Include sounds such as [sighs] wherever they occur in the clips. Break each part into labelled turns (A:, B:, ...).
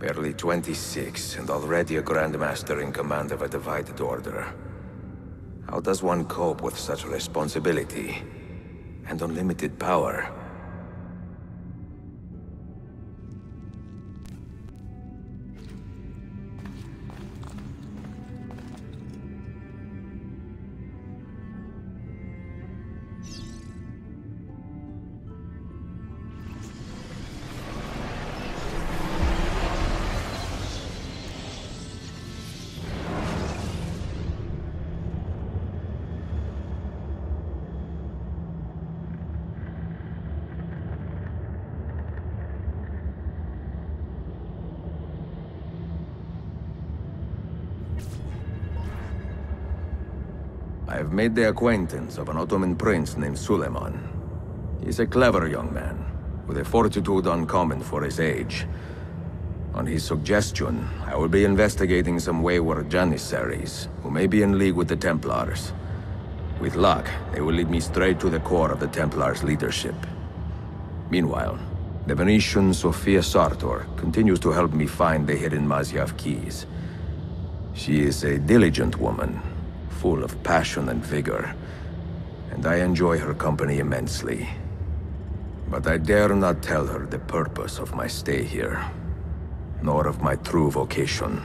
A: Barely 26, and already a Grandmaster in command of a divided order. How does one cope with such responsibility? And unlimited power? I have made the acquaintance of an Ottoman prince named Suleiman. He's a clever young man, with a fortitude uncommon for his age. On his suggestion, I will be investigating some wayward Janissaries, who may be in league with the Templars. With luck, they will lead me straight to the core of the Templars' leadership. Meanwhile, the Venetian Sofia Sartor continues to help me find the hidden Masyaf keys. She is a diligent woman, full of passion and vigor, and I enjoy her company immensely. But I dare not tell her the purpose of my stay here, nor of my true vocation.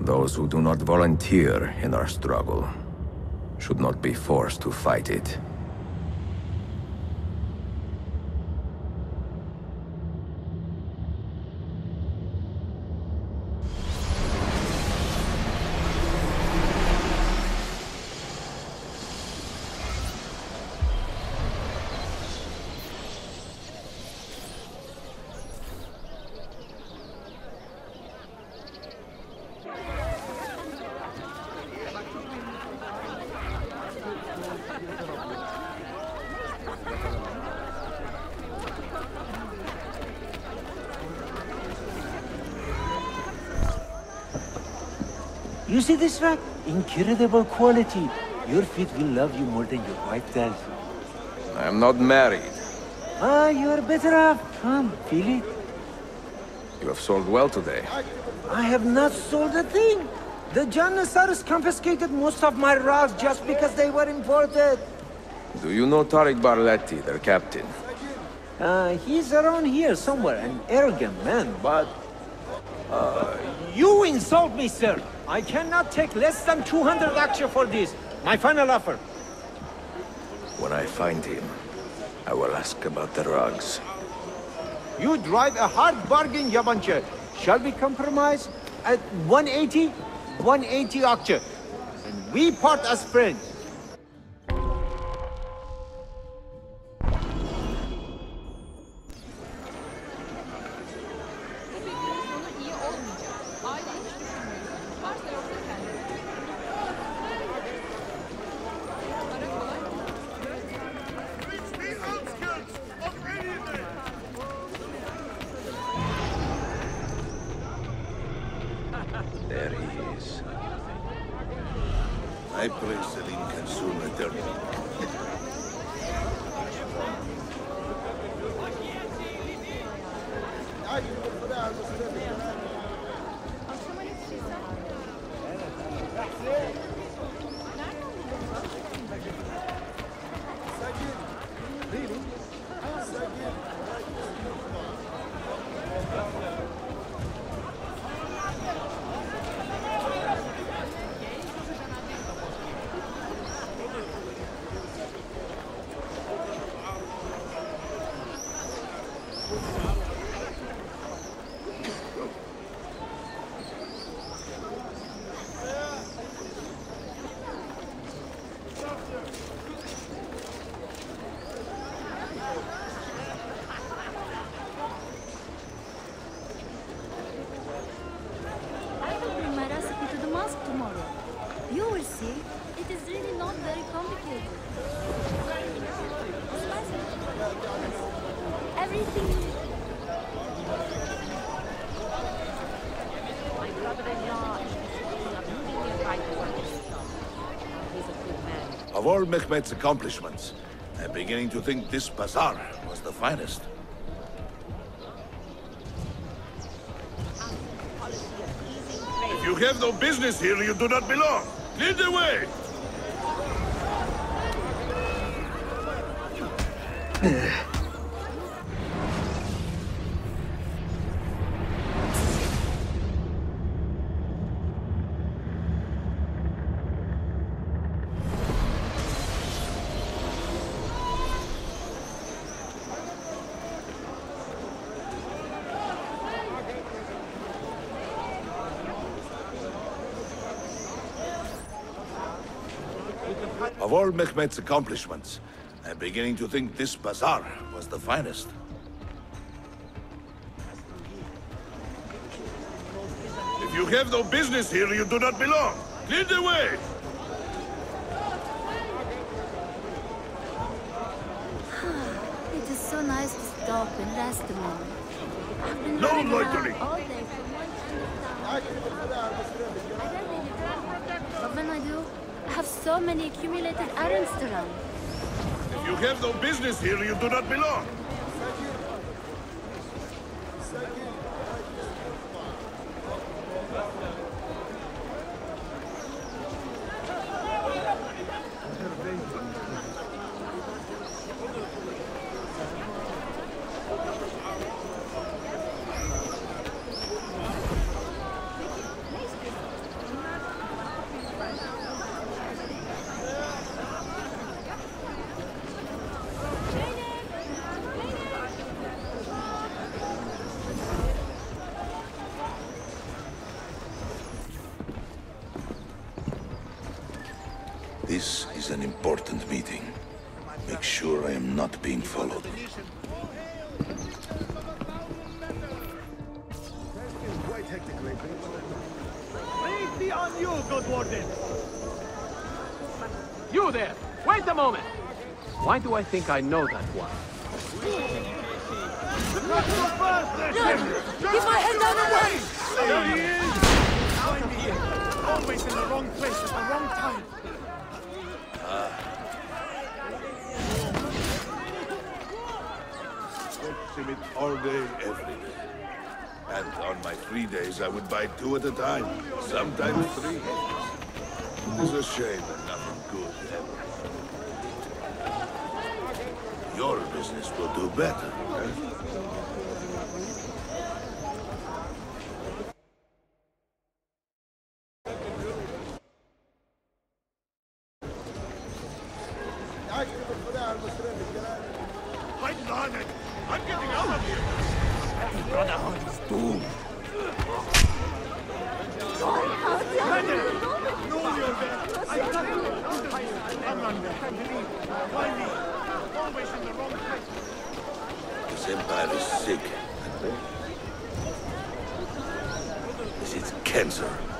A: Those who do not volunteer in our struggle should not be forced to fight it.
B: You see this rack? Incredible quality. Your feet will love you more than your wife does.
A: I am not married.
B: Ah, you're better off. Come, feel it.
A: You have sold well today.
B: I have not sold a thing. The Janissaries confiscated most of my rugs just because they were imported.
A: Do you know Tarik Barleti, their captain?
B: Uh, he's around here somewhere, an arrogant man, but... Uh, you insult me, sir. I cannot take less than 200 akçe for this. My final offer.
A: When I find him, I will ask about the rugs.
B: You drive a hard bargain, Yabanche. Shall we compromise? At 180? 180 akçe. And we part as friends.
C: nothing can soon return.
D: Of
C: all Mehmet's accomplishments, I'm beginning to think this bazaar was the finest. If you have no business here, you do not belong. Lead the way! [laughs] all Mehmet's accomplishments, I'm beginning to think this bazaar was the finest. If you have no business here, you do not belong. Lead the way! [sighs]
E: It is so nice to stop and rest a moment.
C: No loitering.
E: all day from one end of town. I. But when I do, have so many accumulated errands to run.
C: If you have no business here, you do not belong. This is an important meeting. Make sure I am not being followed.
B: Leave me on you, good warden.
F: You there! Wait a moment! Why do I think I know that one?
B: Keep my head down and run! There he is! I'm here. Always in the wrong place at the wrong time.
C: All day, every day. And on my free days, I would buy two at a time, sometimes three. It is a shame that nothing good ever. Your business will do better. eh? I'm getting out of here! Brotherhood is doomed!
E: No,
F: you're there! I can't! I'm under. Why me? Always in the wrong place.
C: This empire is sick. This is cancer.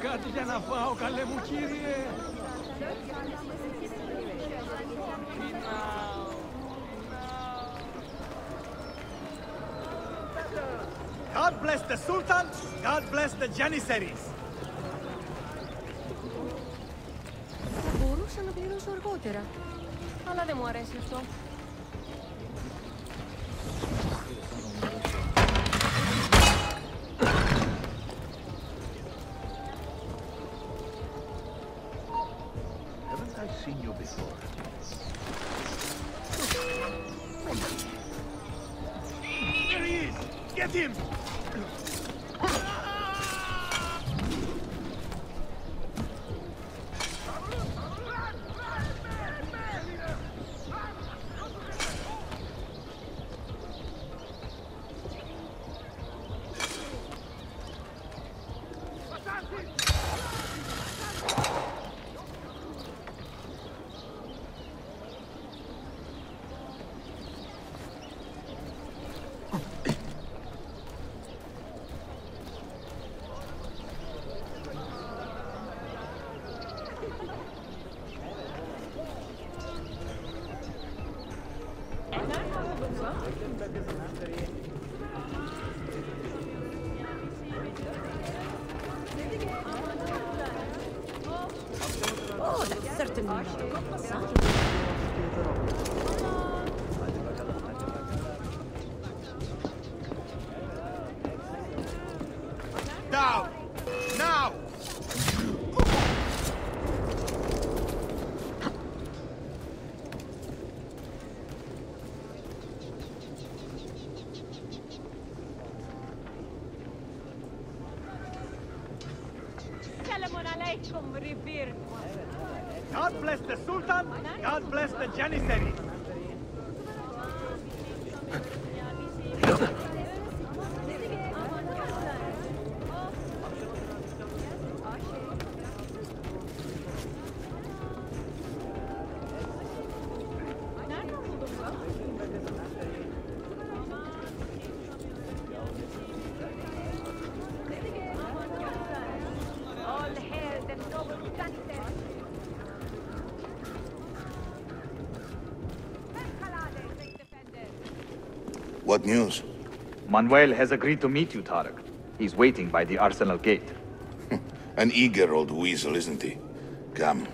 B: Κάτι για να φάω, καλέ μου κύριε. God bless the Sultan, God bless the Janissaries.
D: Θα μπορούσα να πληρώσω αργότερα. Αλλά δεν μου αρέσει αυτό.
B: Get him!
D: Oh, that's certainly not massage. out!
G: God bless the Sultan, God bless the Janissary.
C: What news?
G: Manuel has agreed to meet you, Tarik. He's waiting by the arsenal gate. [laughs]
C: An eager old weasel, isn't he? Come,